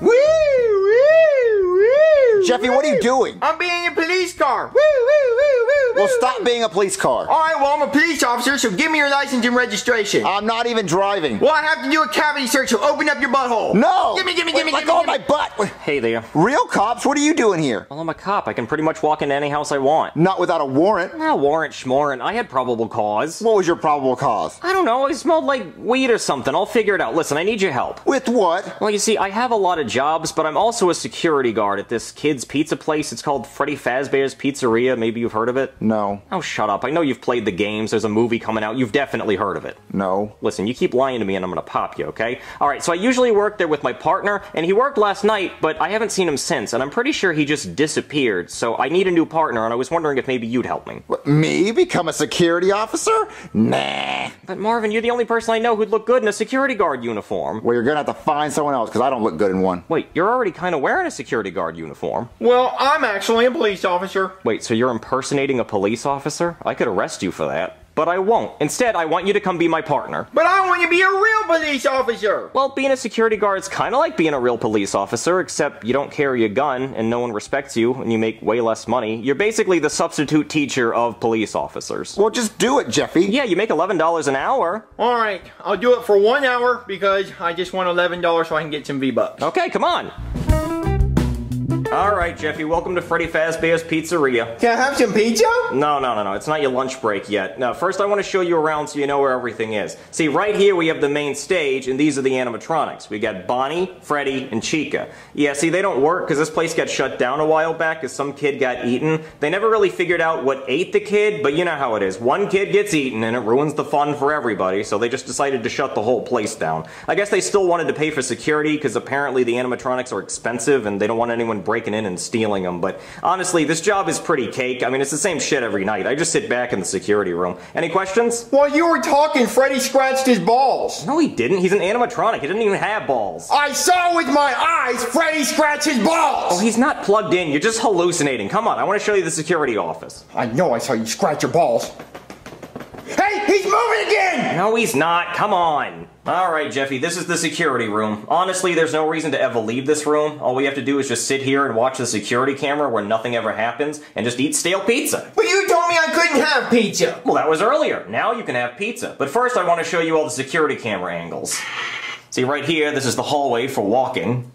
Woo, woo, woo. Jeffy, what are you doing? I'm being a police car. Woo, woo, woo, woo, Well, stop being a police car. All right, well, I'm a police officer, so give me your license and registration. I'm not even driving. well, I have to do a cavity search, so open up your butthole. No! Gimme, gimme, gimme, Let gimme, go of gimme. my butt. Hey there. Real cops, what are you doing here? Well, I'm a cop. I can pretty much walk into any house I want. Not without a warrant. Ah, warrant schmorant. I had probable cause. What was your probable cause? I don't know. I smelled like weed or something. I'll figure it out. Listen, I need your help. With what? Well, you see, I have a lot of jobs, but I'm also a security guard at this kid's pizza place. It's called Freddy Fazbear's Pizzeria. Maybe you've heard of it? No, Oh, shut up. I know you've played the games. There's a movie coming out. You've definitely heard of it. no. Listen, you keep lying to me and I'm gonna pop you, okay? Alright, so I usually work there with my partner, and he worked last night, but I haven't seen him since, and I'm pretty sure he just disappeared, so I need a new partner, and I was wondering if maybe you'd help me. What, me become a security officer? Nah. But Marvin, you're the only person I know who'd look good in a security guard uniform. Well, you're gonna have to find someone else because I don't look good in one. Wait, you're already kind of wearing a security guard uniform. Well, I'm actually a police officer. Wait, so you're impersonating a police officer? I could arrest you for that. But I won't. Instead, I want you to come be my partner. But I want you to be a real police officer. Well, being a security guard is kind of like being a real police officer, except you don't carry a gun and no one respects you and you make way less money. You're basically the substitute teacher of police officers. Well, just do it, Jeffy. Yeah, you make $11 an hour. All right, I'll do it for one hour because I just want $11 so I can get some V-Bucks. Okay, come on. All right, Jeffy, welcome to Freddy Fazbear's Pizzeria. Can I have some pizza? No, no, no, no. It's not your lunch break yet. Now, first I want to show you around so you know where everything is. See, right here we have the main stage, and these are the animatronics. We got Bonnie, Freddy, and Chica. Yeah, see, they don't work because this place got shut down a while back because some kid got eaten. They never really figured out what ate the kid, but you know how it is. One kid gets eaten, and it ruins the fun for everybody, so they just decided to shut the whole place down. I guess they still wanted to pay for security because apparently the animatronics are expensive, and they don't want anyone breaking in and stealing them. But honestly, this job is pretty cake. I mean, it's the same shit every night. I just sit back in the security room. Any questions? While you were talking, Freddy scratched his balls. No, he didn't. He's an animatronic. He didn't even have balls. I saw with my eyes Freddy scratch his balls. Oh, he's not plugged in. You're just hallucinating. Come on, I want to show you the security office. I know I saw you scratch your balls. Hey, he's moving again! No, he's not. Come on. All right, Jeffy, this is the security room. Honestly, there's no reason to ever leave this room. All we have to do is just sit here and watch the security camera where nothing ever happens and just eat stale pizza. But you told me I couldn't have pizza. Well, that was earlier. Now you can have pizza. But first, I want to show you all the security camera angles. See, right here, this is the hallway for walking.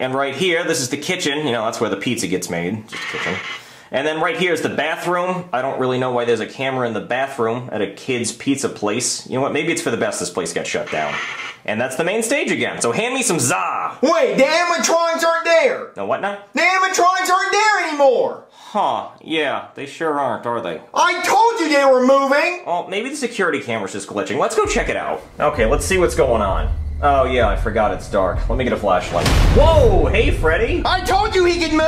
And right here, this is the kitchen. You know, that's where the pizza gets made. Just kitchen. And then right here is the bathroom. I don't really know why there's a camera in the bathroom at a kid's pizza place. You know what? Maybe it's for the best this place got shut down. And that's the main stage again. So hand me some za. Wait, the animatronics aren't there. No, what now? The animatronics aren't there anymore. Huh. Yeah, they sure aren't, are they? I told you they were moving. Oh, maybe the security camera's just glitching. Let's go check it out. Okay, let's see what's going on. Oh, yeah, I forgot it's dark. Let me get a flashlight. Whoa! Hey, Freddy! I told you he could move.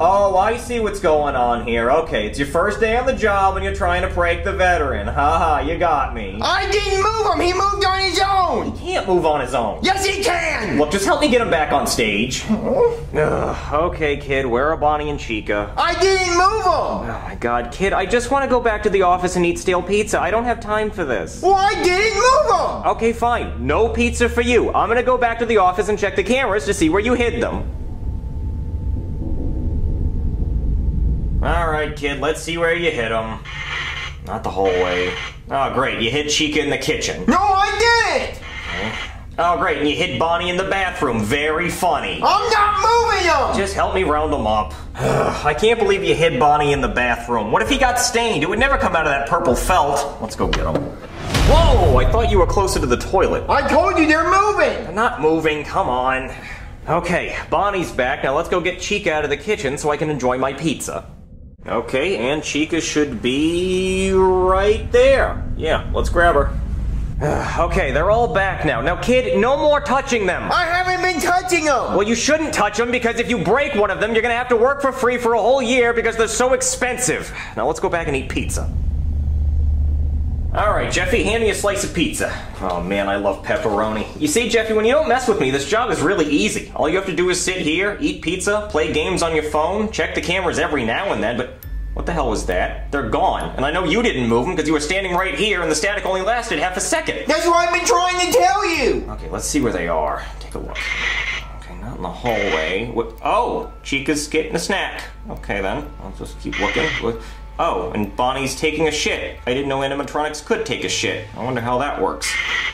Oh, I see what's going on here. Okay, it's your first day on the job and you're trying to prank the veteran. Haha, you got me. I didn't move him. He moved on his own. He can't move on his own. Yes, he can. Look, just help me get him back on stage. Ugh, okay, kid, where are Bonnie and Chica? I didn't move him. Oh my god, kid, I just want to go back to the office and eat stale pizza. I don't have time for this. Well, I didn't move him. Okay, fine. No pizza for you. I'm gonna go back to the office and check the cameras to see where you hid them. Alright, kid, let's see where you hid them. Not the hallway. Oh, great, you hid Chica in the kitchen. No, I didn't. Oh, great, and you hid Bonnie in the bathroom. Very funny. I'm not moving him. Just help me round them up. I can't believe you hid Bonnie in the bathroom. What if he got stained? It would never come out of that purple felt. Let's go get him. Whoa, I thought you were closer to the toilet. I told you they're moving. I'm not moving, come on. Okay, Bonnie's back. Now let's go get Chica out of the kitchen so I can enjoy my pizza. Okay, and Chica should be right there. Yeah, let's grab her. okay, they're all back now. Now, kid, no more touching them. I haven't been touching them. Well, you shouldn't touch them because if you break one of them, you're gonna have to work for free for a whole year because they're so expensive. Now let's go back and eat pizza. All right, Jeffy, hand me a slice of pizza. Oh man, I love pepperoni. You see, Jeffy, when you don't mess with me, this job is really easy. All you have to do is sit here, eat pizza, play games on your phone, check the cameras every now and then, but what the hell was that? They're gone. And I know you didn't move them because you were standing right here and the static only lasted half a second. That's what I've been trying to tell you. Okay, let's see where they are. Take a look. Okay, not in the hallway. What- Oh, Chica's getting a snack. Okay then, I'll just keep looking. Oh, and Bonnie's taking a shit. I didn't know animatronics could take a shit. I wonder how that works.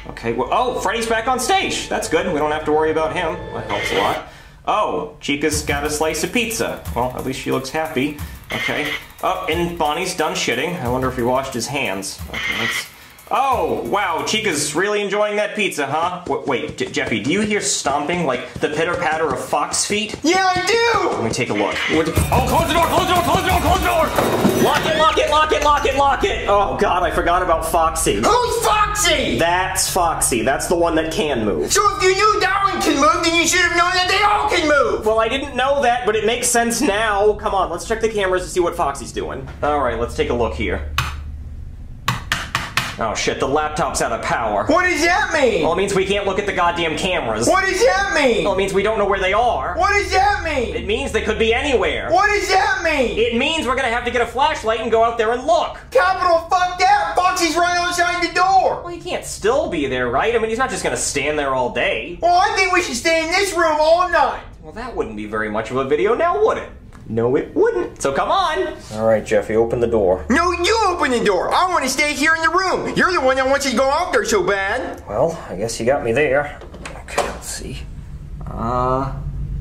Okay, well, oh, Freddy's back on stage. That's good. We don't have to worry about him. That helps a lot. Oh, Chica's got a slice of pizza. Well, at least she looks happy. Okay. Oh, and Bonnie's done shitting. I wonder if he washed his hands. Okay, let's. Oh, wow, Chica's really enjoying that pizza, huh? W- wait, J- Jeffy, do you hear stomping like the pitter patter of fox feet? Yeah, I do! Let me take a look. What- Oh, close the door, close the door, close the door, close the door! Lock it, lock it, lock it, lock it, lock it! Oh, God, I forgot about Foxy. Who's Foxy? That's Foxy. That's the one that can move. so if you knew that one can move, then you should have known that they all can move! Well, I didn't know that, but it makes sense now. Come on, let's check the cameras to see what Foxy's doing. All right, let's take a look here. Oh shit, the laptop's out of power. What does that mean? Well, it means we can't look at the goddamn cameras. What does that mean? Well, it means we don't know where they are. What does that mean? It means they could be anywhere. What does that mean? It means we're gonna have to get a flashlight and go out there and look. Capital fuck that! Foxy's right outside the door! Well, he can't still be there, right? I mean, he's not just gonna stand there all day. Well, I think we should stay in this room all night! Well, that wouldn't be very much of a video now, would it? No, it wouldn't. So come on. All right, Jeffy, open the door. No, you open the door! I want to stay here in the room! You're the one that wants you to go out there so bad! Well, I guess you got me there. Okay, let's see. Uh,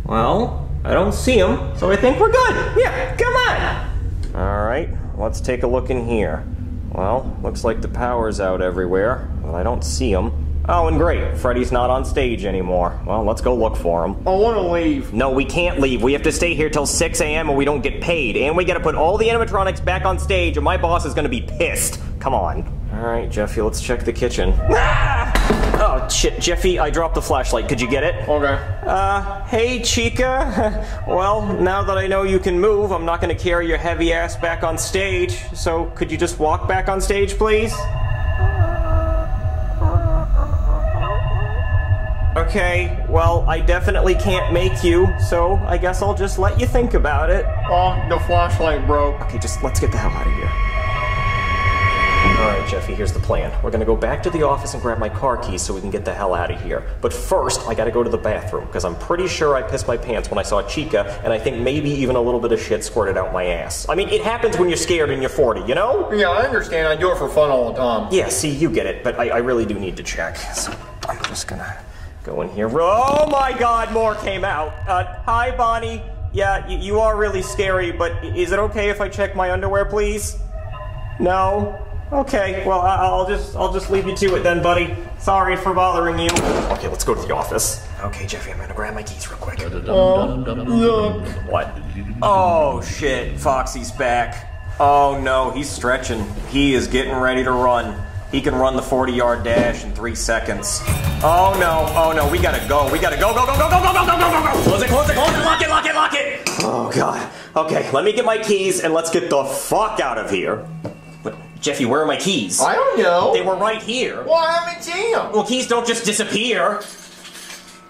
well, I don't see him, so I think we're good. Yeah, come on. All right, let's take a look in here. Well, looks like the power's out everywhere, but I don't see him. Oh, and great, Freddy's not on stage anymore. Well, let's go look for him. I want to leave. No, we can't leave. We have to stay here till 6 a.m. and we don't get paid. And we gotta put all the animatronics back on stage, and my boss is gonna be pissed. Come on. All right, Jeffy, let's check the kitchen. Ah! Oh, shit, Jeffy, I dropped the flashlight. Could you get it? Okay. Uh, hey, Chica. well, now that I know you can move, I'm not gonna carry your heavy ass back on stage. So, could you just walk back on stage, please? Okay, well, I definitely can't make you, so I guess I'll just let you think about it. Oh, the flashlight broke. Okay, just let's get the hell out of here. Alright, Jeffy, here's the plan. We're gonna go back to the office and grab my car keys so we can get the hell out of here. But first, I gotta go to the bathroom, because I'm pretty sure I pissed my pants when I saw Chica, and I think maybe even a little bit of shit squirted out my ass. I mean, it happens when you're scared and you're 40, you know? Yeah, I understand. I do it for fun all the time. Yeah, see, you get it, but I, I really do need to check. So I'm just gonna go in here. Oh my god, more came out. Uh, hi, Bonnie. Yeah, y- you are really scary, but is it okay if I check my underwear, please? No? Okay, well, I- I'll just I'll just leave you to it then, buddy. Sorry for bothering you. Okay, let's go to the office. Okay, Jeffy, I'm gonna grab my keys real quick. Look. What? Oh shit, Foxy's back. Oh no, he's stretching. He is getting ready to run. He can run the 40 yard dash in three seconds. Oh no, oh no, we gotta go. We gotta go, go, go, go, go, go, go, go, go, go, go. Close it, close it, close it, lock it, lock it, lock it. Oh god. Okay, let me get my keys and let's get the fuck out of here. But, Jeffy, where are my keys? I don't know. They were right here. Well, I haven't seen them. Well, keys don't just disappear.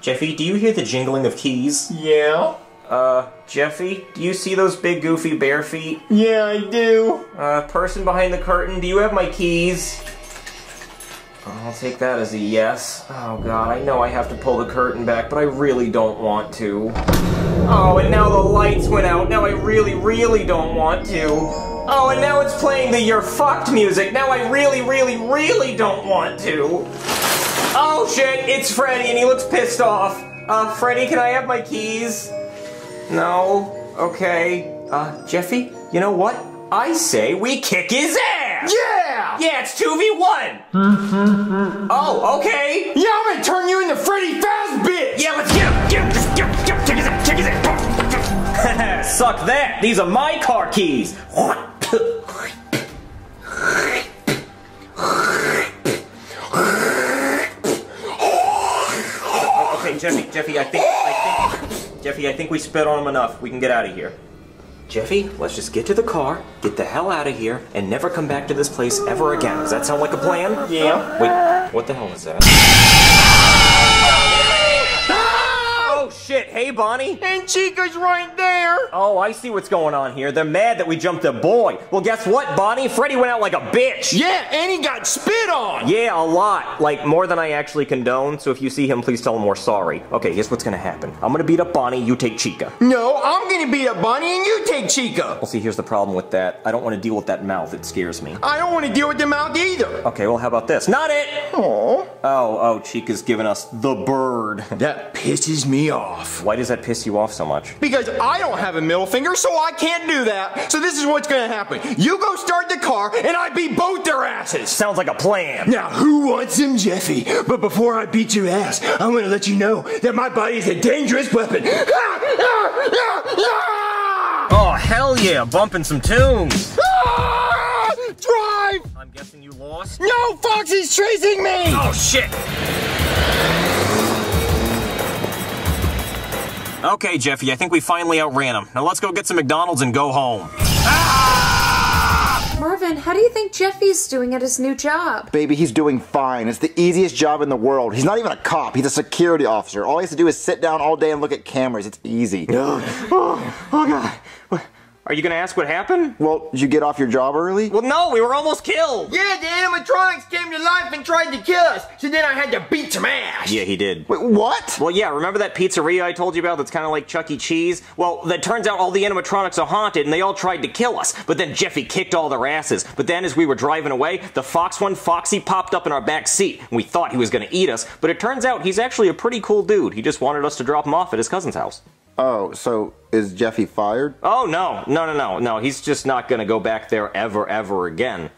Jeffy, do you hear the jingling of keys? Yeah. Uh, Jeffy, do you see those big goofy bare feet? Yeah, I do. Uh, person behind the curtain, do you have my keys? I'll take that as a yes. Oh god, I know I have to pull the curtain back, but I really don't want to. Oh, and now the lights went out. Now I really, really don't want to. Oh, and now it's playing the You're Fucked music. Now I really, really, really don't want to. Oh shit, it's Freddy and he looks pissed off. Uh, Freddy, can I have my keys? No. Okay. Uh, Jeffy, you know what? I say we kick his ass! Yeah! Yeah, it's 2v1! Mm-hmm. oh, okay! Yeah, I'm gonna turn you into Freddy Fazbitch! Yeah, let's get him! Get him! Just get him! Get him! Kick his ass! Kick his ass! Suck that! These are my car keys! okay, Jeffy, Jeffy, I think, I think, Jeffy, I think we spit on him enough. We can get out of here. Jeffy, let's just get to the car, get the hell out of here, and never come back to this place ever again. Does that sound like a plan? Yeah. Wait, what the hell is that? Shit, hey Bonnie. And Chica's right there. Oh, I see what's going on here. They're mad that we jumped a boy. Well, guess what, Bonnie? Freddy went out like a bitch. Yeah, and he got spit on. Yeah, a lot. Like, more than I actually condone, so if you see him, please tell him we're sorry. Okay, here's what's gonna happen. I'm gonna beat up Bonnie, you take Chica. No, I'm gonna beat up Bonnie and you take Chica. Well, see, here's the problem with that. I don't want to deal with that mouth. It scares me. I don't want to deal with the mouth either. Okay, well, how about this? Not it! Aww. Oh, oh, Chica's giving us the bird. That pisses me off. Why does that piss you off so much? Because I don't have a middle finger, so I can't do that. So this is what's gonna happen. You go start the car, and I beat both their asses. Sounds like a plan. Now, who wants some Jeffy? But before I beat your ass, I'm gonna let you know that my body is a dangerous weapon. Oh, hell yeah, bumping some tunes. Drive! I'm guessing you lost? No, Foxy's chasing me! Oh, shit! Okay, Jeffy, I think we finally outran him. Now let's go get some McDonald's and go home. Ah! Marvin, how do you think Jeffy's doing at his new job? Baby, he's doing fine. It's the easiest job in the world. He's not even a cop. He's a security officer. All he has to do is sit down all day and look at cameras. It's easy. Oh, oh God. Are you gonna ask what happened? Well, did you get off your job early? Well, no, we were almost killed. Yeah, the animatronics came to life and tried to kill us, so then I had to beat some ass. Yeah, he did. Wait, what? Well, yeah, remember that pizzeria I told you about that's kind of like Chuck E. Cheese? Well, that turns out all the animatronics are haunted and they all tried to kill us. But then Jeffy kicked all their asses. But then as we were driving away, the Fox one, Foxy, popped up in our back seat. And we thought he was gonna eat us, but it turns out he's actually a pretty cool dude. He just wanted us to drop him off at his cousin's house. Oh, so is Jeffy fired? Oh, no, no, no, no, no. He's just not gonna go back there ever, ever again.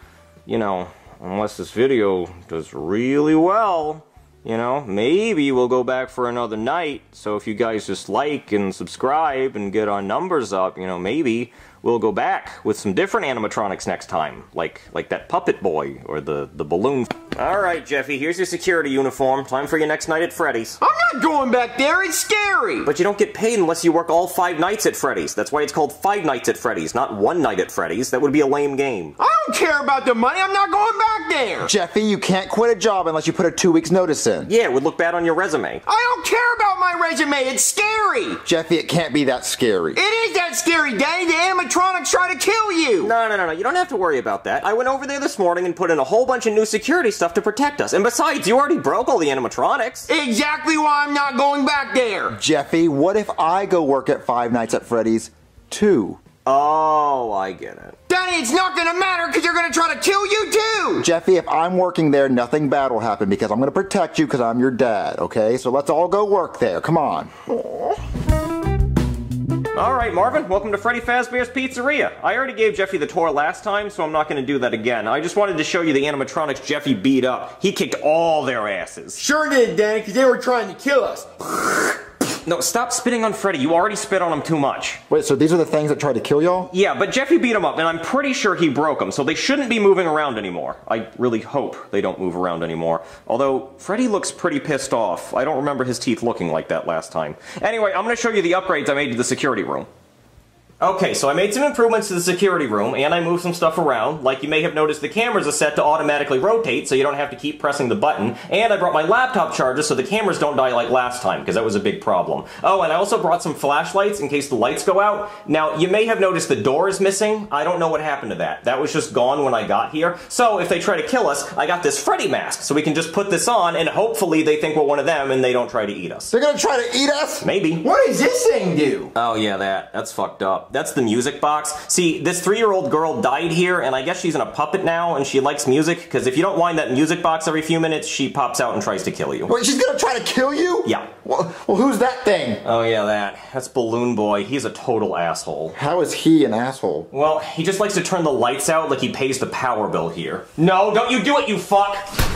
You know, unless this video does really well. You know, maybe we'll go back for another night. So if you guys just like and subscribe and get our numbers up, you know, maybe we'll go back with some different animatronics next time, like like that puppet boy or the the balloon. All right, Jeffy, here's your security uniform. Time for your next night at Freddy's. I'm not going back there, it's scary. But you don't get paid unless you work all five nights at Freddy's. That's why it's called Five Nights at Freddy's, not one night at Freddy's. That would be a lame game. I don't care about the money, I'm not going back there. Jeffy, you can't quit a job unless you put a two weeks notice in. Yeah, it would look bad on your resume. I don't care about my resume, it's scary. Jeffy, it can't be that scary. It is that scary, Daddy. The animatronics try to kill you. No, no, no, no. You don't have to worry about that. I went over there this morning and put in a whole bunch of new security stuff to protect us. And besides, you already broke all the animatronics. Exactly why I'm not going back there. Jeffy, what if I go work at Five Nights at Freddy's too? Oh, I get it. Daddy, it's not gonna matter because they're gonna try to kill you too. Jeffy, if I'm working there, nothing bad will happen because I'm gonna protect you because I'm your dad, okay? So let's all go work there. Come on. All right, Marvin, welcome to Freddy Fazbear's Pizzeria. I already gave Jeffy the tour last time, so I'm not going to do that again. I just wanted to show you the animatronics Jeffy beat up. He kicked all their asses. Sure did, Daddy, because they were trying to kill us. No, stop spitting on Freddy. You already spit on him too much. Wait, so these are the things that tried to kill y'all? Yeah, but Jeffy beat him up, and I'm pretty sure he broke them, so they shouldn't be moving around anymore. I really hope they don't move around anymore. Although, Freddy looks pretty pissed off. I don't remember his teeth looking like that last time. Anyway, I'm gonna show you the upgrades I made to the security room. Okay, so I made some improvements to the security room, and I moved some stuff around. Like you may have noticed, the cameras are set to automatically rotate, so you don't have to keep pressing the button. And I brought my laptop charger so the cameras don't die like last time, because that was a big problem. Oh, and I also brought some flashlights in case the lights go out. Now, you may have noticed the door is missing. I don't know what happened to that. That was just gone when I got here. So if they try to kill us, I got this Freddy mask, so we can just put this on, and hopefully they think we're one of them and they don't try to eat us. They're gonna try to eat us? Maybe. What does this thing do? Oh yeah, that. That's fucked up. That's the music box. See, this three-year-old girl died here, and I guess she's in a puppet now, and she likes music, because if you don't wind that music box every few minutes, she pops out and tries to kill you. Wait, she's gonna try to kill you? Yeah. Well, well, who's that thing? Oh yeah, that. That's Balloon Boy. He's a total asshole. How is he an asshole? Well, he just likes to turn the lights out like he pays the power bill here. No, don't you do it, you fuck!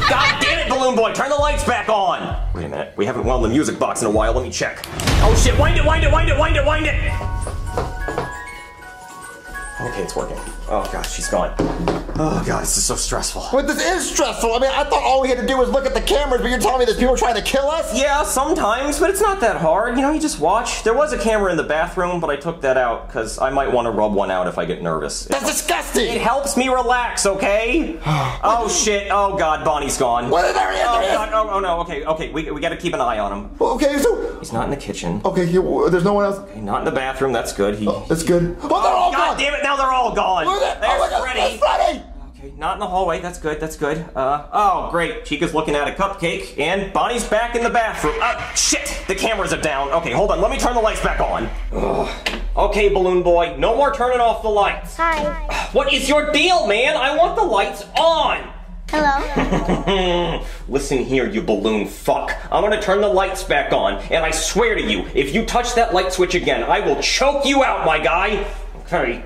God damn it, Balloon Boy, turn the lights back on! Wait a minute, we haven't wound the music box in a while, let me check. Oh shit, wind it, wind it, wind it, wind it, wind it! Okay, it's working. Oh god, she's gone. Oh god, this is so stressful. But this is stressful. I mean, I thought all we had to do was look at the cameras, but you're telling me there's people trying to kill us? Yeah, sometimes, but it's not that hard. You know, you just watch. There was a camera in the bathroom, but I took that out because I might want to rub one out if I get nervous. That's It disgusting. It helps me relax, okay? oh shit! Oh god, Bonnie's gone. Well, there he is, Oh there is. god! Oh, oh no! Okay, okay. We, we got to keep an eye on him. Okay, so He's not in the kitchen. okay, here, there's no one else. Not in the bathroom. That's good. He. Oh, that's good. Oh, they're all God damn it! Now they're all gone. Look at There's oh God, Freddy. Freddy. Okay, not in the hallway. That's good. That's good. Uh, oh, great. Chica's looking at a cupcake, and Bonnie's back in the bathroom. Uh, shit! The cameras are down. Okay, hold on. Let me turn the lights back on. Ugh. Okay, balloon boy. No more turning off the lights. Hi. What is your deal, man? I want the lights on. Hello. Listen here, you balloon fuck. I'm gonna turn the lights back on, and I swear to you, if you touch that light switch again, I will choke you out, my guy. Okay.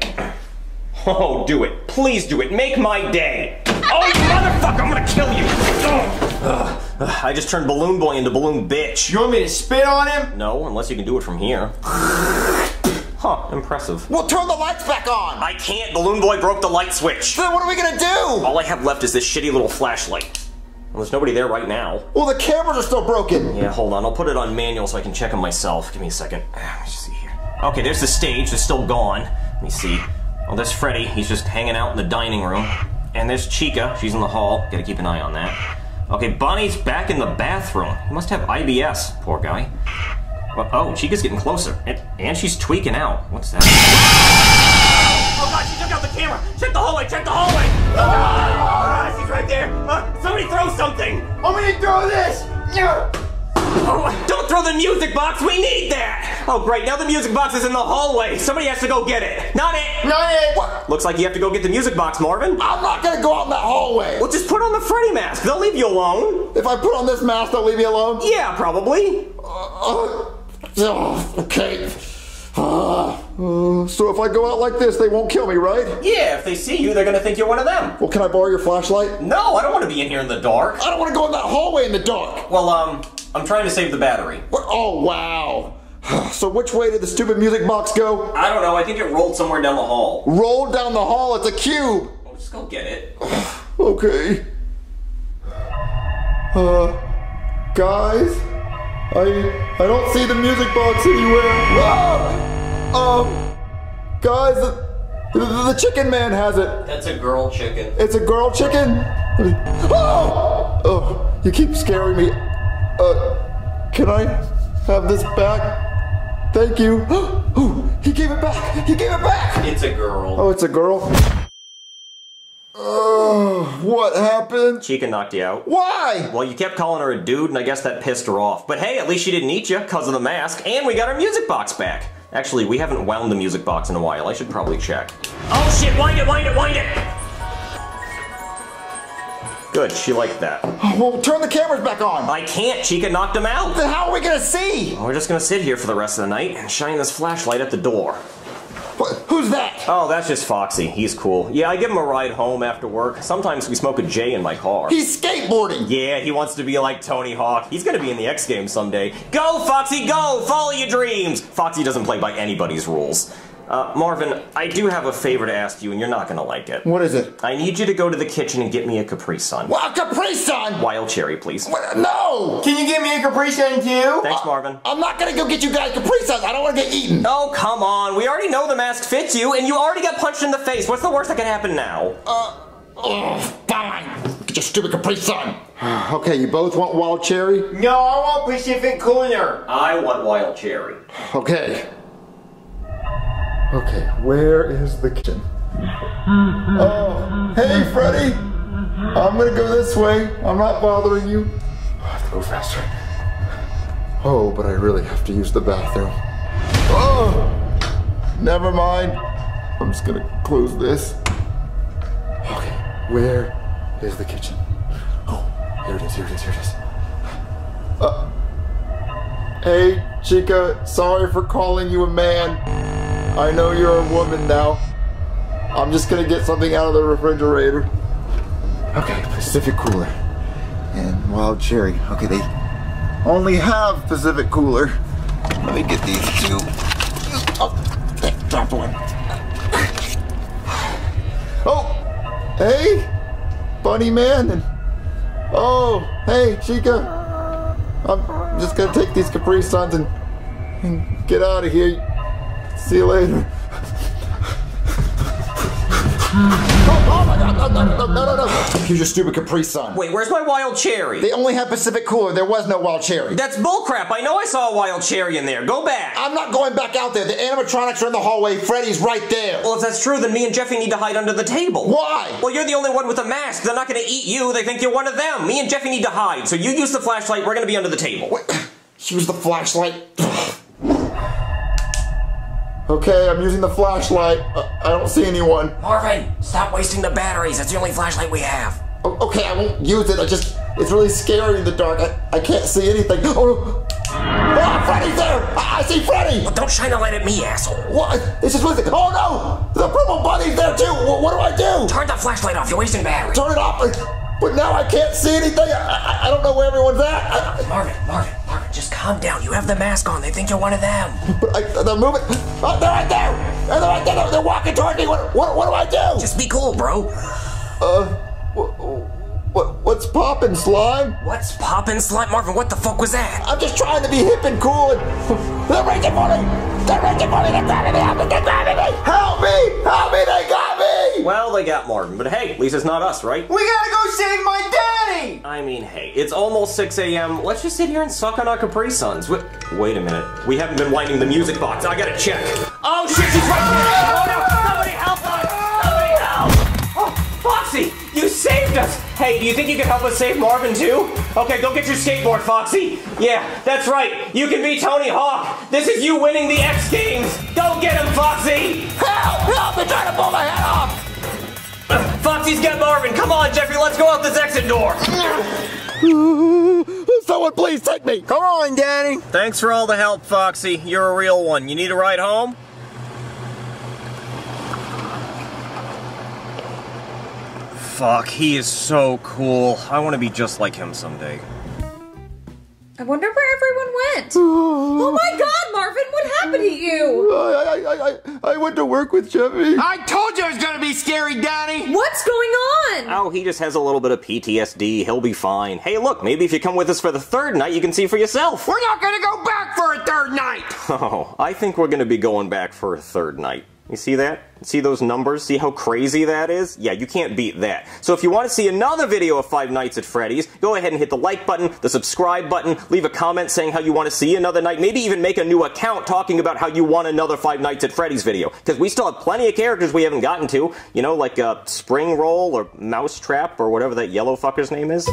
Oh, do it. Please do it. Make my day. Oh, you motherfucker, I'm gonna kill you. Ugh. Ugh. Ugh. I just turned Balloon Boy into Balloon Bitch. You want me to spit on him? No, unless you can do it from here. Huh, impressive. Well, turn the lights back on. I can't. Balloon Boy broke the light switch. Then what are we gonna do? All I have left is this shitty little flashlight. Well, there's nobody there right now. Well, the cameras are still broken. Yeah, hold on. I'll put it on manual so I can check them myself. Give me a second. Ah, let me see here. Okay, there's the stage. It's still gone. Let me see. Oh, there's Freddy. He's just hanging out in the dining room. And there's Chica. She's in the hall. Gotta keep an eye on that. Okay, Bonnie's back in the bathroom. He must have IBS. Poor guy. Well, oh, Chica's getting closer. And, and she's tweaking out. What's that? Oh god, she took out the camera! Check the hallway! Check the hallway! Ah, she's right there! Uh, somebody throw something! I'm gonna throw this! Yeah. Oh, don't throw the music box! We need that! Oh, great. Now the music box is in the hallway. Somebody has to go get it. Not it! Not it! What? Looks like you have to go get the music box, Marvin. I'm not gonna go out in that hallway. Well, just put on the Freddy mask. They'll leave you alone. If I put on this mask, they'll leave me alone. Yeah, probably. Uh, oh, okay. Uh, uh, so if I go out like this, they won't kill me, right? Yeah, if they see you, they're gonna think you're one of them. Well, can I borrow your flashlight? No, I don't want to be in here in the dark. I don't want to go in that hallway in the dark. Well, um, I'm trying to save the battery. What? Oh, wow. So which way did the stupid music box go? I don't know. I think it rolled somewhere down the hall. Rolled down the hall. It's a cube. Well, just go get it. Okay. Uh, guys, I I don't see the music box anywhere. Ah! Um, guys, the, the, the chicken man has it. That's a girl chicken. It's a girl chicken. Oh! Oh, you keep scaring me. Uh, can I have this back? Thank you. Oh, he gave it back. He gave it back. It's a girl. Oh, it's a girl. Oh, what happened? Chica knocked you out. Why? Well, you kept calling her a dude, and I guess that pissed her off. But hey, at least she didn't eat you because of the mask, and we got our music box back. Actually, we haven't wound the music box in a while. I should probably check. Oh shit, wind it, wind it, wind it! Good, she liked that. Well, turn the cameras back on. I can't, Chica knocked him out. Then how are we gonna see? We're just gonna sit here for the rest of the night and shine this flashlight at the door. What, who's that? Oh, that's just Foxy. He's cool. Yeah, I give him a ride home after work. Sometimes we smoke a J in my car. He's skateboarding. Yeah, he wants to be like Tony Hawk. He's gonna be in the X Games someday. Go, Foxy, go! Follow your dreams! Foxy doesn't play by anybody's rules. Uh, Marvin, I do have a favor to ask you, and you're not gonna like it. What is it? I need you to go to the kitchen and get me a Capri Sun. Wow, Capri Sun. Wild cherry, please. What? No. Can you get me a Capri Sun too? Thanks, Marvin. I'm not gonna go get you guys Capri Suns. I don't want to get eaten. Oh, come on. We already know the mask fits you, and you already got punched in the face. What's the worst that can happen now? Uh, oh, fine. Get your stupid Capri Sun. okay, you both want wild cherry? No, I want Pacific Cooler. I want wild cherry. Okay. Okay, where is the kitchen? Oh, hey, Freddy. I'm gonna go this way. I'm not bothering you. I have to go faster. Oh, but I really have to use the bathroom. Oh, never mind. I'm just gonna close this. Okay, where is the kitchen? Oh, here it is, here it is, here it is. Uh, hey, Chica, sorry for calling you a man. I know you're a woman now. I'm just gonna get something out of the refrigerator. Okay, Pacific Cooler. And wild cherry. Okay, they only have Pacific Cooler. Let me get these two. Oh, dropped one. Oh, hey, Bunny Man, and oh, hey, Chica. I'm just gonna take these Capri Suns and, and get out of here. See you later. Oh, oh my God! No, no, no, no, no, no! Here's your stupid Capri Sun. Wait, where's my wild cherry? They only have Pacific Cooler. There was no wild cherry. That's bullcrap. I know I saw a wild cherry in there. Go back. I'm not going back out there. The animatronics are in the hallway. Freddy's right there. Well, if that's true, then me and Jeffy need to hide under the table. Why? Well, you're the only one with a mask. They're not going to eat you. They think you're one of them. Me and Jeffy need to hide. So you use the flashlight. We're going to be under the table. Wait, use the flashlight. Okay, I'm using the flashlight. Uh, I don't see anyone. Marvin, stop wasting the batteries. That's the only flashlight we have. O- okay, I won't use it. I just, it's really scary in the dark. I, I can't see anything. Oh, oh Freddy's there! I, I see Freddy! Well, don't shine a light at me, asshole. What? This is really, oh no! The purple bunny's there too! What, what do I do? Turn the flashlight off. You're wasting batteries. Turn it off! But now I can't see anything. I, I, I don't know where everyone's at. I, Marvin, Marvin, Marvin, just calm down. You have the mask on. They think you're one of them. but I, they're moving. Oh, they're right there! They're right there! They're, walking toward me! What, what, what do I do? Just be cool, bro. Uh, what, what, what's poppin', slime? What's poppin' slime? Marvin, what the fuck was that? I'm just trying to be hip and cool and they're raising money! They're raising money! They're grabbing me! They're grabbing me! Help me! Help me! They got me! Well, they got Marvin, but hey, at least it's not us, right? We gotta go save my daddy! I mean, hey, it's almost 6 a.m. Let's just sit here and suck on our Capri Suns. Wait, wait a minute. We haven't been winding the music box. I gotta check. Oh shit, she's right there! Oh no! Somebody help us! Somebody help! Oh, Foxy, you saved us! Hey, do you think you can help us save Marvin too? Okay, go get your skateboard, Foxy. Yeah, that's right. You can be Tony Hawk. This is you winning the X Games. Go get him, Foxy! Help! Help! They're trying to pull my head off! Foxy's got Marvin. Come on, Jeffrey, let's go out this exit door. Someone please take me! Come on, Daddy. Thanks for all the help, Foxy. You're a real one. You need a ride home? Fuck, he is so cool. I want to be just like him someday. I wonder where everyone went. oh my god, Marvin, what happened to you? I, I, I, I went to work with Jeffy. I told you it was gonna be scary, Daddy. What's going on? Oh, he just has a little bit of PTSD. He'll be fine. Hey, look, maybe if you come with us for the third night, you can see for yourself. We're not gonna go back for a third night. Oh, I think we're gonna be going back for a third night. You see that? See those numbers? See how crazy that is? Yeah, you can't beat that. So if you want to see another video of Five Nights at Freddy's, go ahead and hit the like button, the subscribe button, leave a comment saying how you want to see another night, maybe even make a new account talking about how you want another Five Nights at Freddy's video. Because we still have plenty of characters we haven't gotten to, you know, like uh, Spring Roll or Mousetrap or whatever that yellow fucker's name is.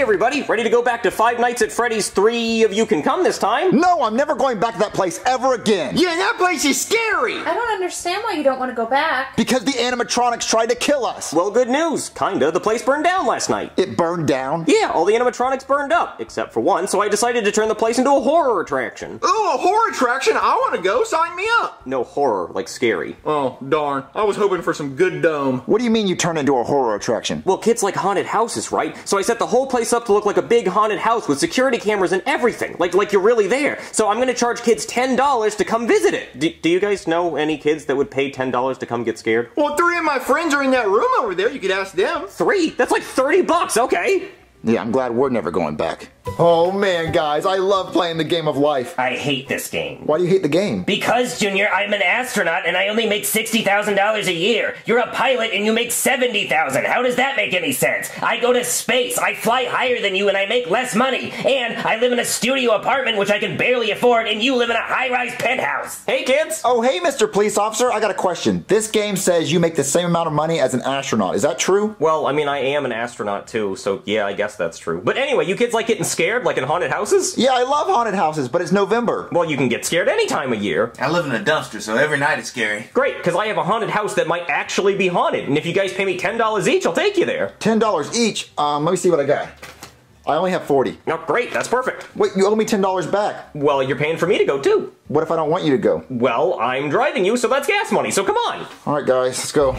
Hey everybody, ready to go back to Five Nights at Freddy's 3 of You Can Come this time? No, I'm never going back to that place ever again. Yeah, that place is scary. I don't understand why you don't want to go back. Because the animatronics tried to kill us. Well, good news. Kinda. The place burned down last night. It burned down. Yeah, all the animatronics burned up, except for one, so I decided to turn the place into a horror attraction. Ooh, a horror attraction. I want to go. Sign me up. No horror, like scary. Oh, darn. I was hoping for some good dome. What do you mean you turn into a horror attraction? Well, kids like haunted houses, right? So I set the whole place up to look like a big haunted house with security cameras and everything, like like you're really there. So I'm gonna charge kids ten dollars to come visit it. Do, do you guys know any kids that would pay ten dollars to come get scared? Well, three of my friends are in that room over there. You could ask them. Three? That's like thirty bucks. Okay. Yeah, I'm glad we're never going back. Oh man, guys, I love playing the game of life. I hate this game. Why do you hate the game? Because, Junior, I'm an astronaut and I only make $60,000 a year. You're a pilot and you make 70000 How does that make any sense? I go to space, I fly higher than you and I make less money. And I live in a studio apartment which I can barely afford and you live in a high-rise penthouse. Hey kids. Oh, hey, Mr. Police Officer, I got a question. This game says you make the same amount of money as an astronaut. Is that true? Well, I mean, I am an astronaut too, so yeah, I guess that's true. But anyway, you kids like getting scared, like in haunted houses? Yeah, I love haunted houses, but it's November. Well, you can get scared any time of year. I live in a dumpster, so every night it's scary. Great, because I have a haunted house that might actually be haunted. And if you guys pay me $10 each, I'll take you there. $10 each. Um, let me see what I got. I only have 40. No, great, that's perfect. Wait, you owe me $10 back. Well, you're paying for me to go too. What if I don't want you to go? Well, I'm driving you, so that's gas money, so come on. All right, guys, let's go.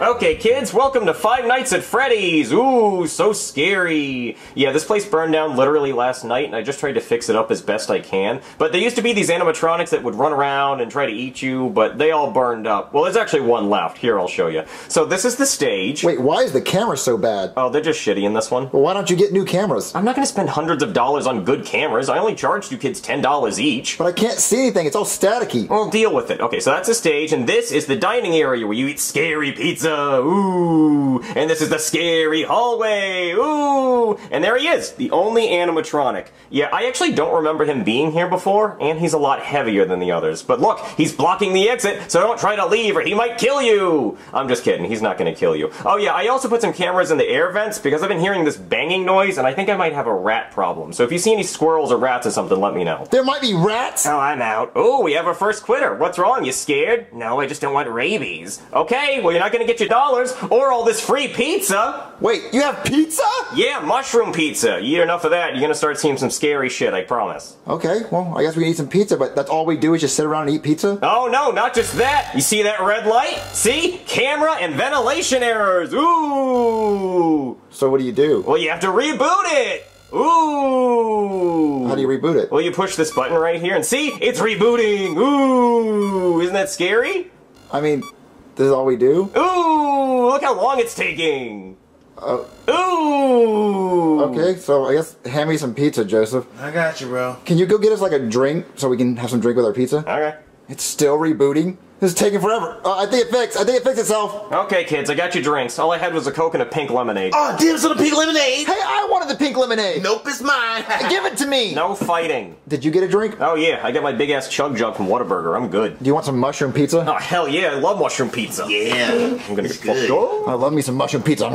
Okay, kids, welcome to Five Nights at Freddy's. Ooh, so scary. Yeah, this place burned down literally last night, and I just tried to fix it up as best I can. But there used to be these animatronics that would run around and try to eat you, but they all burned up. Well, there's actually one left. Here, I'll show you. So this is the stage. Wait, why is the camera so bad? Oh, they're just shitty in this one. Well, why don't you get new cameras? I'm not gonna spend hundreds of dollars on good cameras. I only charged you kids $10 each. But I can't see anything. It's all staticky. Well, deal with it. Okay, so that's the stage, and this is the dining area where you eat scary pizza. Uh, ooh. And this is the scary hallway. Ooh. And there he is, the only animatronic. Yeah, I actually don't remember him being here before, and he's a lot heavier than the others. But look, he's blocking the exit, so don't try to leave or he might kill you. I'm just kidding, he's not gonna kill you. Oh yeah, I also put some cameras in the air vents because I've been hearing this banging noise, and I think I might have a rat problem. So if you see any squirrels or rats or something, let me know. There might be rats. Oh, I'm out. Oh, we have our first quitter. What's wrong? You scared? No, I just don't want rabies. Okay, well, you're not gonna get your dollars or all this free pizza. Wait, you have pizza? Yeah, mushroom pizza. You eat enough of that, you're gonna start seeing some scary shit, I promise. Okay, well, I guess we can eat some pizza, but that's all we do is just sit around and eat pizza? Oh, no, not just that. You see that red light? See? Camera and ventilation errors. Ooh. So what do you do? Well, you have to reboot it. Ooh. How do you reboot it? Well, you push this button right here and see? It's rebooting. Ooh. Isn't that scary? I mean, this is all we do? Ooh, look how long it's taking. Uh, Ooh. okay, so I guess hand me some pizza, Joseph. I got you, bro. Can you go get us like a drink so we can have some drink with our pizza? Okay. It's still rebooting? This is taking forever. Uh, I think it fixed. I think it fixed itself. Okay, kids, I got you drinks. All I had was a Coke and a pink lemonade. Oh, dibs on the pink lemonade. Hey, I wanted the pink lemonade. Nope, it's mine. Give it to me. No fighting. Did you get a drink? Oh yeah, I got my big ass chug jug from Whataburger. I'm good. Do you want some mushroom pizza? Oh hell yeah, I love mushroom pizza. Yeah. I'm gonna It's get fucked good. up. I love me some mushroom pizza.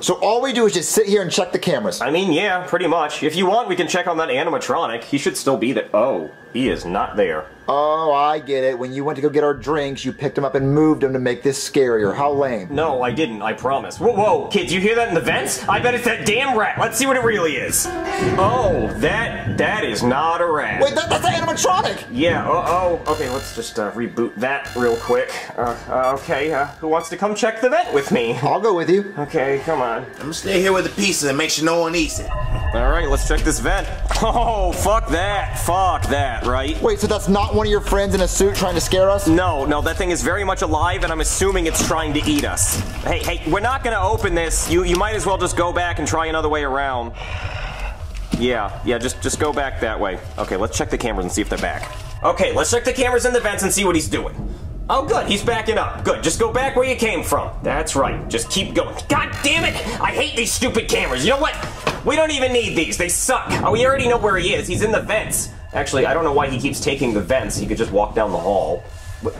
So all we do is just sit here and check the cameras. I mean, yeah, pretty much. If you want, we can check on that animatronic. He should still be there. Oh, he is not there. Oh, I get it. When you went to go get our drinks, you picked them up and moved them to make this scarier. How lame. No, I didn't, I promise. Whoa, whoa, kids, you hear that in the vents? I bet it's that damn rat. Let's see what it really is. Oh, that, that is not a rat. Wait, that, that's an animatronic! Yeah, oh, oh, okay, let's just uh, reboot that real quick. Uh, uh, okay, uh, who wants to come check the vent with me? I'll go with you. Okay, come on. I'm gonna stay here with the pizza and make sure no one eats it. Alright, let's check this vent. Oh, fuck that. Fuck that, right? Wait, so that's not one of your friends in a suit trying to scare us? No, no, that thing is very much alive, and I'm assuming it's trying to eat us. Hey, hey, we're not gonna open this. You, you might as well just go back and try another way around. Yeah, yeah, just, just go back that way. Okay, let's check the cameras and see if they're back. Okay, let's check the cameras in the vents and see what he's doing. Oh, good, he's backing up. Good, just go back where you came from. That's right, just keep going. God damn it! I hate these stupid cameras. You know what? We don't even need these, they suck. Oh, we already know where he is. He's in the vents. Actually, I don't know why he keeps taking the vents. He could just walk down the hall.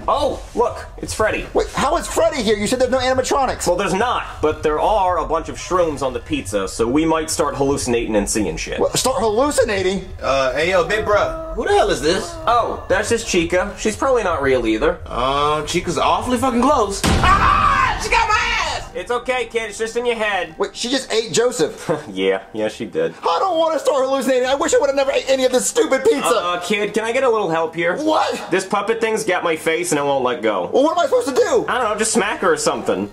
Oh, look, it's Freddy. Wait, how is Freddy here? You said there's no animatronics. Well, there's not, but there are a bunch of shrooms on the pizza, so we might start hallucinating and seeing shit. Well, start hallucinating. Uh, hey yo, big bruh. Who the hell is this? Oh, that's just Chica. She's probably not real either. Um, Chica's awfully fucking close. Ah! She got my ass! It's okay, kid. It's just in your head. Wait, she just ate Joseph. yeah, yeah, she did. I don't want to start hallucinating. I wish I would have never ate any of this stupid pizza. Uh, kid, can I get a little help here? what? This puppet thing's got my face and it won't let go. Well, what am I supposed to do? I don't know, just smack her or something.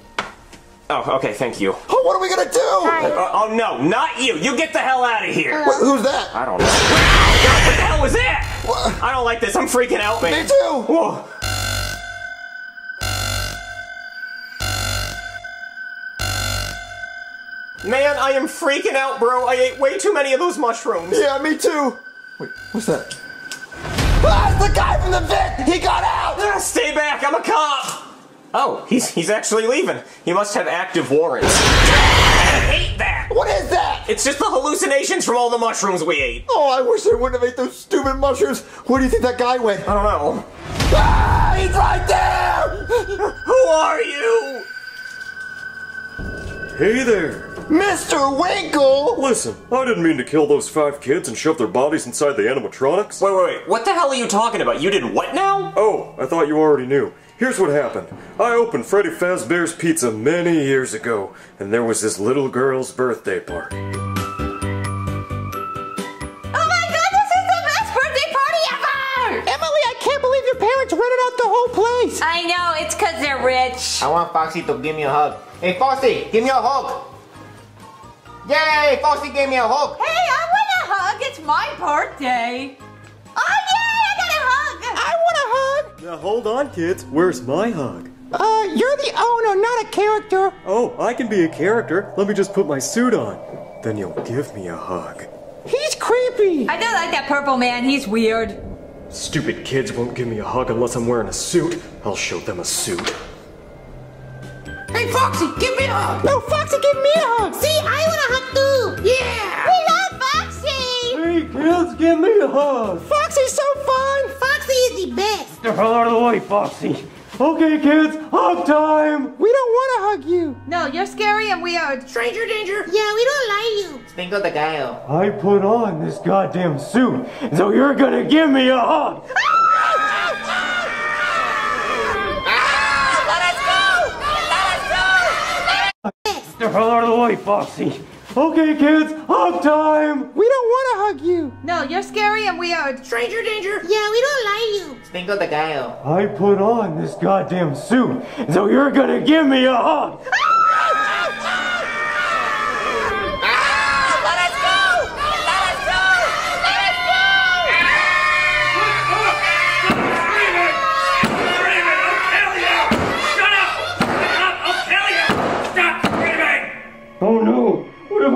Oh, okay, thank you. Oh, what are we gonna do? Uh, oh, no, not you. You get the hell out of here. Wait, who's that? I don't know. what the hell was that? What? I don't like this. I'm freaking out, man. Me too. Whoa. Man, I am freaking out, bro. I ate way too many of those mushrooms. Yeah, me too. Wait, what's that? Ah, it's the guy from the vent. He got out. Ah, Stay back, I'm a cop. Oh, he's he's actually leaving. He must have active warrants. I hate that. What is that? It's just the hallucinations from all the mushrooms we ate. Oh, I wish I wouldn't have ate those stupid mushrooms. Where do you think that guy went? I don't know. Ah, he's right there. Who are you? Hey there! Mr. Winkle. Listen, I didn't mean to kill those five kids and shove their bodies inside the animatronics. Wait, wait, wait. What the hell are you talking about? You did what now? Oh, I thought you already knew. Here's what happened. I opened Freddy Fazbear's Pizza many years ago, and there was this little girl's birthday party. Oh my god, this is the best birthday party ever! Emily, I can't believe your parents rented out the whole whole place. I know, it's because they're rich. I want Foxy to give me a hug. Hey, Foxy, give me a hug. Yay, Foxy gave me a hug. Hey, I want a hug. It's my birthday. Oh, yay, I got a hug. I want a hug. Now hold on, kids. Where's my hug? Uh, you're the owner, not a character. Oh, I can be a character. Let me just put my suit on. Then you'll give me a hug. He's creepy. I don't like that purple man. He's weird. Stupid kids won't give me a hug unless I'm wearing a suit. I'll show them a suit. Hey, Foxy, give me a hug. No, Foxy, give me a hug. See, I want a hug too. Yeah. We love Foxy. Hey, kids, give me a hug. Foxy's so fun. Foxy is the best. The hell out of the way, Foxy. Okay, kids, hug time. We don't want to hug you. No, you're scary and weird. Stranger danger. Yeah, we don't like you. Cinco de Gallo. I put on this goddamn suit, so you're gonna give me a hug. Ah! The hell out of the way, Foxy. Okay, kids, hug time. We don't want to hug you. No, you're scary and we are Stranger danger. Yeah, we don't like you. Cinco de Gallo. I put on this goddamn suit, so you're gonna give me a hug.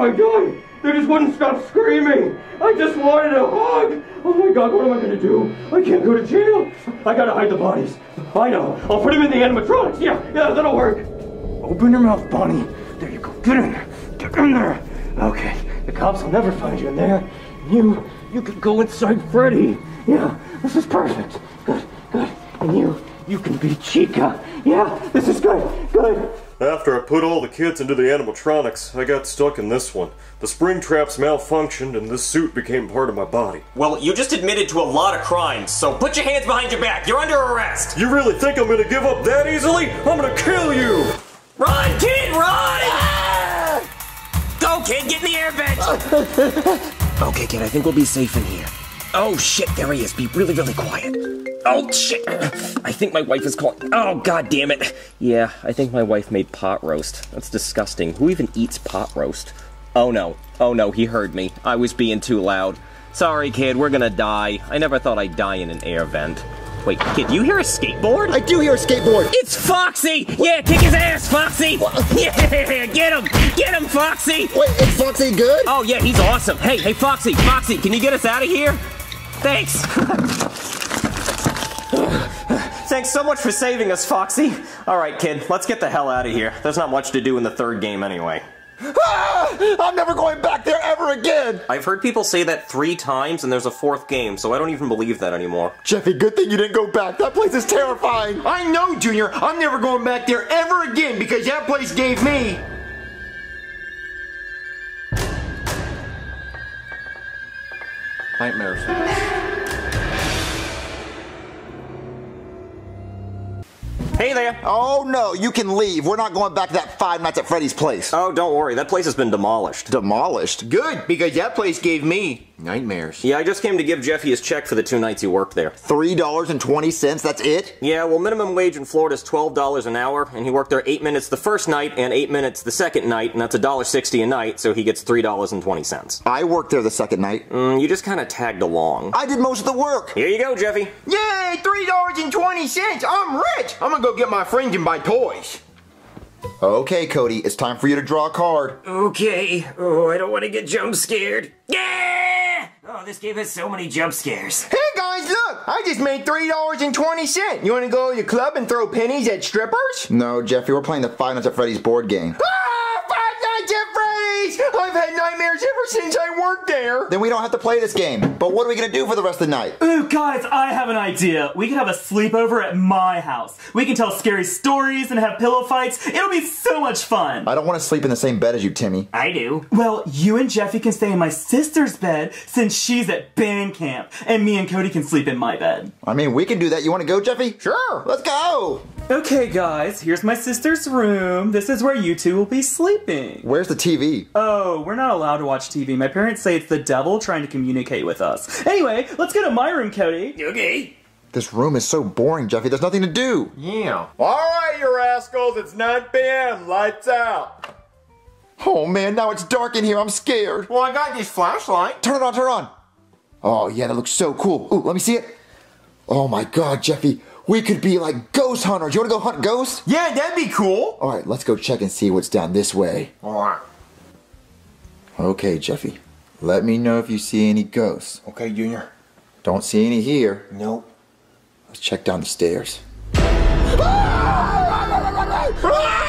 I done? They just wouldn't stop screaming! I just wanted a hug! Oh my god, what am I gonna do? I can't go to jail! I gotta hide the bodies. I know. I'll put them in the animatronics. Yeah, yeah, that'll work. Open your mouth, Bonnie. There you go. Get in there. Get in there. Okay. The cops will never find you in there. You, you can go inside Freddy. Yeah, this is perfect. Good, good. And you, you can be Chica. Yeah, this is good, good. After I put all the kids into the animatronics, I got stuck in this one. The spring traps malfunctioned and this suit became part of my body. Well, you just admitted to a lot of crimes, so put your hands behind your back. You're under arrest. You really think I'm gonna give up that easily? I'm gonna kill you! Run, kid, run! Go, kid, get in the air vent. Okay, kid, I think we'll be safe in here. Oh shit, there he is. Be really, really quiet. Oh shit. I think my wife is calling. Oh god damn it. Yeah, I think my wife made pot roast. That's disgusting. Who even eats pot roast? Oh no. Oh no, he heard me. I was being too loud. Sorry, kid, we're gonna die. I never thought I'd die in an air vent. Wait, kid, do you hear a skateboard? I do hear a skateboard. It's Foxy! Yeah, kick his ass, Foxy! Yeah, get him! Get him, Foxy! Wait, is Foxy good? Oh yeah, he's awesome. Hey, hey, Foxy, Foxy, can you get us out of here? Thanks. Thanks so much for saving us, Foxy. All right, kid, let's get the hell out of here. There's not much to do in the third game anyway. Ah, I'm never going back there ever again. I've heard people say that three times and there's a fourth game, so I don't even believe that anymore. Jeffy, good thing you didn't go back. That place is terrifying. I know, Junior. I'm never going back there ever again because that place gave me. Nightmares. Hey there. Oh no, you can leave. We're not going back to that Five Nights at Freddy's place. Oh, don't worry. That place has been demolished. Demolished? Good, because that place gave me nightmares. Yeah, I just came to give Jeffy his check for the two nights he worked there. $3.20, that's it? Yeah, well, minimum wage in Florida is $12 an hour, and he worked there 8 minutes the first night and 8 minutes the second night, and that's $1.60 a night, so he gets $3.20. I worked there the second night. Mm, you just kind of tagged along. I did most of the work. Here you go, Jeffy. Yay, $3.20. I'm rich. I'm gonna go get my friends and buy toys. Okay, Cody, it's time for you to draw a card. Okay. Oh, I don't want to get jump scared. Yeah! Oh, this game has so many jump scares. Hey guys, look! I just made $3.20. You wanna go to the club and throw pennies at strippers? No, Jeffy, we're playing the Five Nights at Freddy's board game. Ah, Five Nights at I've had nightmares ever since I worked there. Then we don't have to play this game. But what are we gonna do for the rest of the night? Ooh, guys, I have an idea. We can have a sleepover at my house. We can tell scary stories and have pillow fights. It'll be so much fun. I don't want to sleep in the same bed as you, Timmy. I do. Well, you and Jeffy can stay in my sister's bed since she's at band camp, and me and Cody can sleep in my bed. I mean, we can do that. You want to go, Jeffy? Sure. Let's go. Okay, guys, here's my sister's room. This is where you two will be sleeping. Where's the TV? Oh, we're not allowed to watch TV. My parents say it's the devil trying to communicate with us. Anyway, let's go to my room, Cody. Okay. This room is so boring, Jeffy. There's nothing to do. Yeah. All right, you rascals. It's 9 p.m. Lights out. Oh man, now it's dark in here. I'm scared. Well, I got this flashlight. Turn it on, turn it on. Oh yeah, that looks so cool. Ooh, let me see it. Oh my god, Jeffy. We could be like ghost hunters. You wanna go hunt ghosts? Yeah, that'd be cool. Alright, let's go check and see what's down this way. All right. Okay, Jeffy. Let me know if you see any ghosts. Okay, Junior. Don't see any here. Nope. Let's check down the stairs. Ah!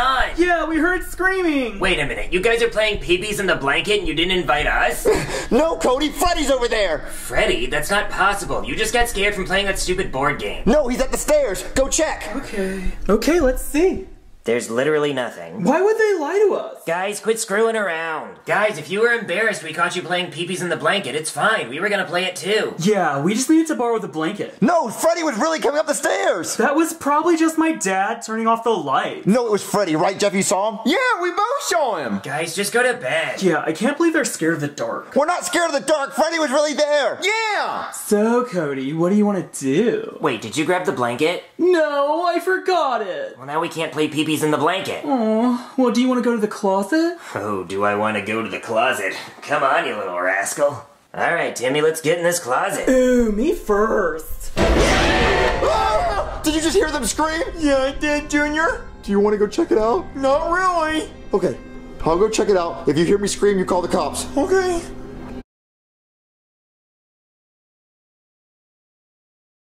Guys, what's going on? Yeah, we heard screaming. Wait a minute, you guys are playing peepees in the blanket and you didn't invite us? No, Cody, Freddy's over there. Freddy, that's not possible. You just got scared from playing that stupid board game. No, he's at the stairs. Go check. Okay. Okay, let's see. There's literally nothing. Why would they lie to us? Guys, quit screwing around. Guys, if you were embarrassed we caught you playing peepees in the blanket, it's fine. We were gonna play it too. Yeah, we just needed to borrow the blanket. No, Freddy was really coming up the stairs. That was probably just my dad turning off the light. No, it was Freddy, right, Jeff? You saw him? Yeah, we both saw him. Guys, just go to bed. Yeah, I can't believe they're scared of the dark. We're not scared of the dark. Freddy was really there. Yeah. So, Cody, what do you want to do? Wait, did you grab the blanket? No, I forgot it. Well, now we can't play peepees in the blanket. Oh, well, do you want to go to the closet? Oh, do I want to go to the closet? Come on, you little rascal. All right, Timmy, let's get in this closet. Ooh, me first. Ah! Did you just hear them scream? Yeah, I did, Junior. Do you want to go check it out? Not really. Okay, I'll go check it out. If you hear me scream, you call the cops. Okay.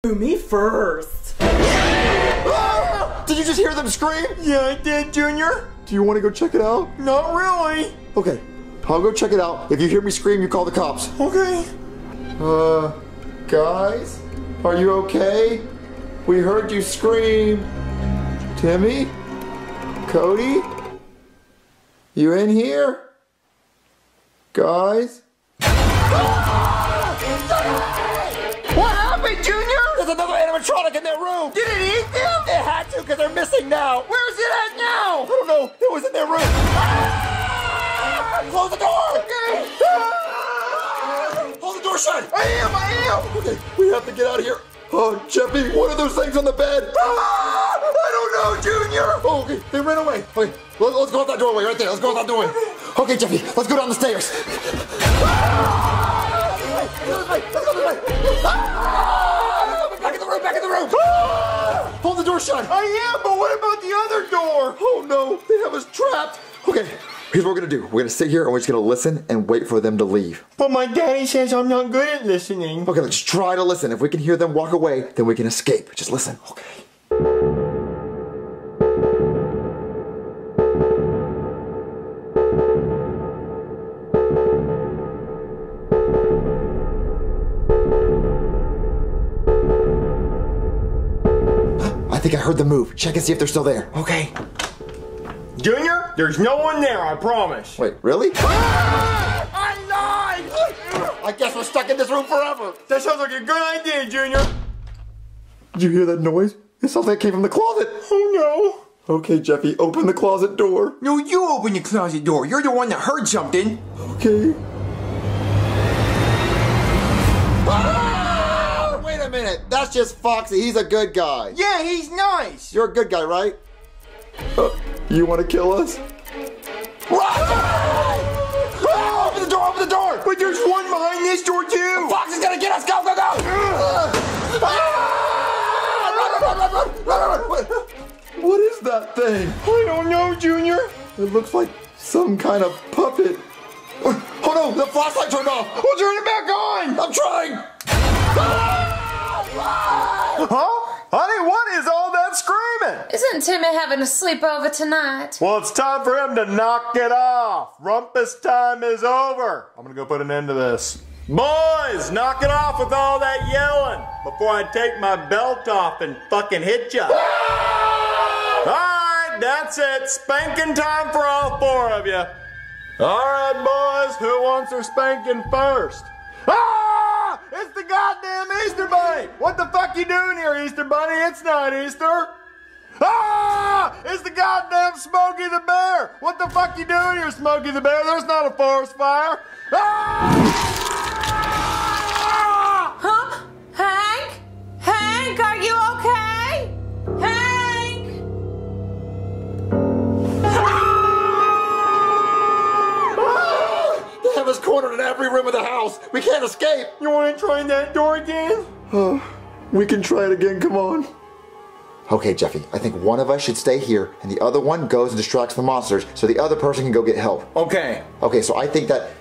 Ooh, me first. Did you just hear them scream? Yeah, I did, Junior. Do you want to go check it out? Not really. Okay, I'll go check it out. If you hear me scream, you call the cops. Okay. Uh, guys, are you okay? We heard you scream. Timmy? Cody? You in here? Guys? What happened, Junior? There's another animatronic in that room! Did it eat them? It had to, because they're missing now! Where's it at now? I don't know. It was in their room. Ah! Close the door. Okay. Ah! Hold the door shut. I am, I am. Okay, we have to get out of here. Oh, Jeffy, what are those things on the bed? Ah, I don't know, Junior. Oh, okay, they ran away. Okay, let, us go out that doorway right there. Let's go out that doorway. Okay, Jeffy, let's go down the stairs. Ah! This way, Let's go this way. Ah! Back in the room, back in the room. Ah! Hold the door shut. I am, but what about the other door? Oh no, they have us trapped. Okay, here's what we're gonna do. We're gonna sit here and we're just gonna listen and wait for them to leave. But my daddy says I'm not good at listening. Okay, let's try to listen. If we can hear them walk away, then we can escape. Just listen. Okay. Think I heard them move. Check and see if they're still there. Okay. Junior, there's no one there, I promise. Wait, really? Ah! I lied! I guess we're stuck in this room forever. That sounds like a good idea, Junior. Did you hear that noise? It sounds like it came from the closet. Oh no. Okay, Jeffy, open the closet door. No, you open the closet door. You're the one that heard something. Okay. Minute. That's just Foxy. He's a good guy. Yeah, he's nice. You're a good guy, right? Uh, you want to kill us? Ah! Open the door! Open the door! But there's one behind this door too. Fox is gonna get us! Go, go, go! Ah! What- is that thing? I don't know, Junior. It looks like some kind of puppet. Oh no, the flashlight turned off. We'll turn it back on. I'm trying. Huh? Honey, what is all that screaming? Isn't Timmy having a sleepover tonight? Well, it's time for him to knock it off. Rumpus time is over. I'm gonna go put an end to this. Boys, knock it off with all that yelling before I take my belt off and fucking hit ya. Alright, that's it. Spanking time for all four of you. Alright, boys, who wants their spanking first? Ah! It's the goddamn Easter Bunny! What the fuck you doing here, Easter Bunny? It's not Easter! Ah! It's the goddamn Smokey the Bear! What the fuck you doing here, Smokey the Bear? There's not a forest fire! Ah! Huh? Hank, house. We can't escape. You want to try that door again? Oh, we can try it again. Come on. Okay, Jeffy, I think one of us should stay here and the other one goes and distracts the monsters so the other person can go get help. Okay. Okay, so I think that.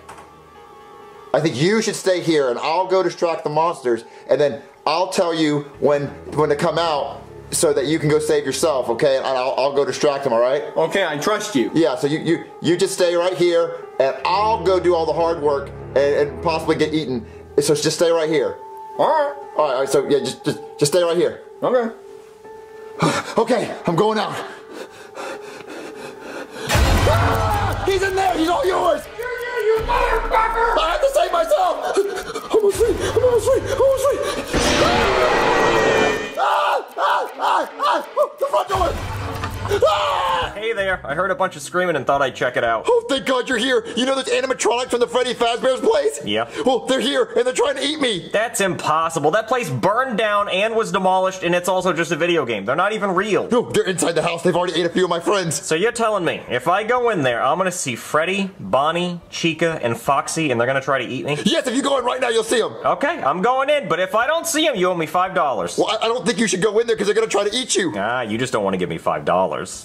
I think you should stay here and I'll go distract the monsters and then I'll tell you when when to come out so that you can go save yourself, okay? And I'll, I'll go distract them, all right? Okay, I trust you. Yeah, so you, you, you just stay right here and I'll go do all the hard work and, and possibly get eaten. So just stay right here. All right. All right, all right so yeah, just, just, just stay right here. Okay. Okay, I'm going out. Ah, he's in there. He's all yours. You you you motherfucker! I have to save myself. Almost free. I'm almost free. Almost free. Ah, ah, ah, ah, oh, the front door. Ah! Hey there, I heard a bunch of screaming and thought I'd check it out. Oh, thank God you're here. You know those animatronics from the Freddy Fazbear's place? Yeah. Well, they're here and they're trying to eat me. That's impossible. That place burned down and was demolished, and it's also just a video game. They're not even real. No, they're inside the house. They've already ate a few of my friends. So you're telling me, if I go in there, I'm gonna see Freddy, Bonnie, Chica, and Foxy, and they're gonna try to eat me? Yes, if you go in right now, you'll see them. Okay, I'm going in, but if I don't see them, you owe me $5. Well, I, I don't think you should go in there because they're going to try to eat you. Ah, you just don't want to give me $5.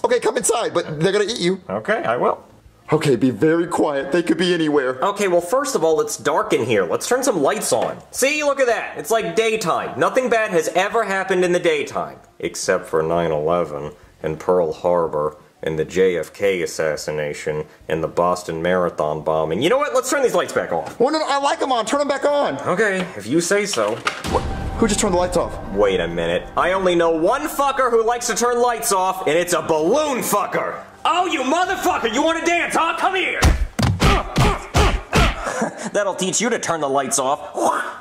Okay, come inside, but they're going to eat you. Okay, I will. Okay, be very quiet. They could be anywhere. Okay, well, first of all, it's dark in here. Let's turn some lights on. See, look at that. It's like daytime. Nothing bad has ever happened in the daytime. Except for 9 11 and Pearl Harbor and the JFK assassination and the Boston Marathon bombing. You know what? Let's turn these lights back on. Well, no, no, I like them on. Turn them back on. Okay, if you say so. Who just turned the lights off? Wait a minute. I only know one fucker who likes to turn lights off, and it's a balloon fucker. Oh, you motherfucker! You want to dance, huh? Come here! That'll teach you to turn the lights off.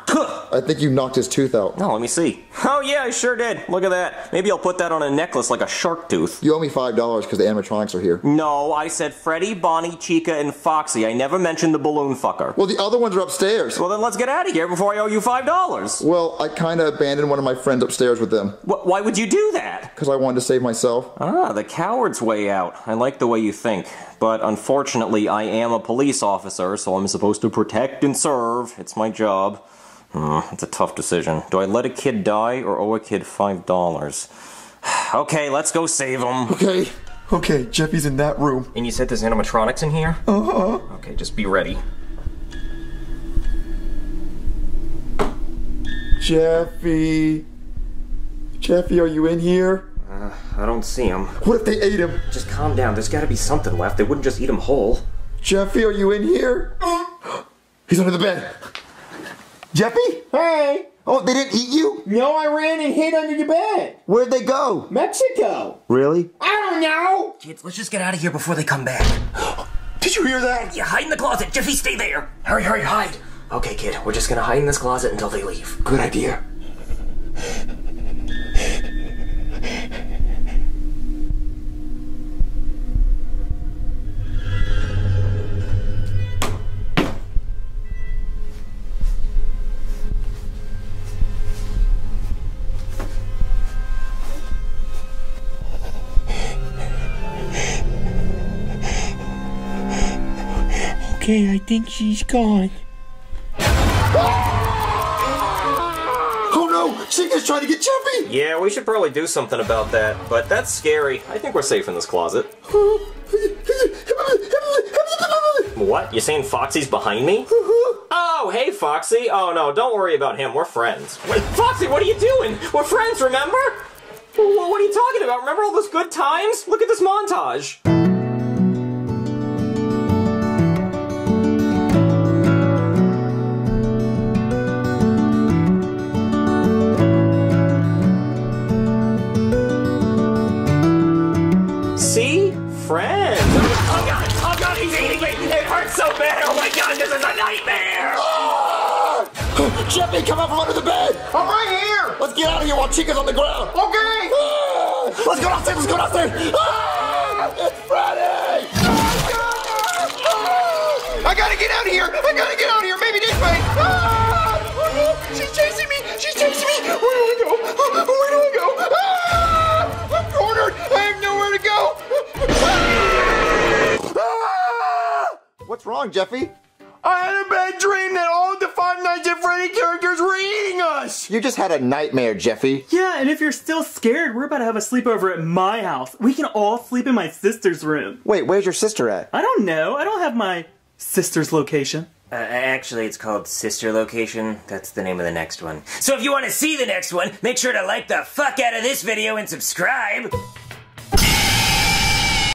I think you knocked his tooth out. No, let me see. Oh, yeah, I sure did. Look at that. Maybe I'll put that on a necklace like a shark tooth. You owe me $5 because the animatronics are here. No, I said Freddy, Bonnie, Chica, and Foxy. I never mentioned the balloon fucker. Well, the other ones are upstairs. Well, then let's get out of here before I owe you $5. Well, I kind of abandoned one of my friends upstairs with them. Wh- why would you do that? Because I wanted to save myself. Ah, the coward's way out. I like the way you think. But unfortunately, I am a police officer, so I'm supposed to protect and serve. It's my job. Hmm, it's a tough decision. Do I let a kid die or owe a kid $5? okay, let's go save him. Okay. Okay, Jeffy's in that room. And you said there's animatronics in here? Uh huh. Okay, just be ready. Jeffy. Jeffy, are you in here? Uh, I don't see him. What if they ate him? Just calm down. There's gotta be something left. They wouldn't just eat him whole. Jeffy, are you in here? He's under the bed. Jeffy? Hey! Oh, they didn't eat you? No, I ran and hid under the bed. Where'd they go? Mexico. Really? I don't know. Kids, let's just get out of here before they come back. Did you hear that? Yeah, hide in the closet. Jeffy, stay there. Hurry, hurry, hide. Okay, kid, we're just gonna hide in this closet until they leave. Good idea. Okay, I think she's gone. Oh no! Chica's trying to get Jeffy! Yeah, we should probably do something about that, but that's scary. I think we're safe in this closet. What? You saying Foxy's behind me? Oh, hey, Foxy. Oh, no, don't worry about him. We're friends. Wait, Foxy, what are you doing? We're friends, remember? What are you talking about? Remember all those good times? Look at this montage. Help me! Come out from under the bed! I'm right here! Let's get out of here while Chica's on the ground! Okay! Ah, let's go downstairs! Let's go downstairs! Ah, it's Freddy! Ah, I gotta get out of here! I gotta get out of here! Maybe this way! Ah! She's chasing me! She's chasing me! Where do I go? Where do I go? Ah! I'm cornered! I have nowhere to go! Ah! What's wrong, Jeffy? I had a bad dream that all the Five Nights at Freddy characters were eating us! You just had a nightmare, Jeffy. Yeah, and if you're still scared, we're about to have a sleepover at my house. We can all sleep in my sister's room. Wait, where's your sister at? I don't know. I don't have my sister's location. Uh, actually, it's called Sister Location. That's the name of the next one. So if you want to see the next one, make sure to like the fuck out of this video and subscribe.